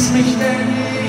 Liebst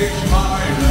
changed my.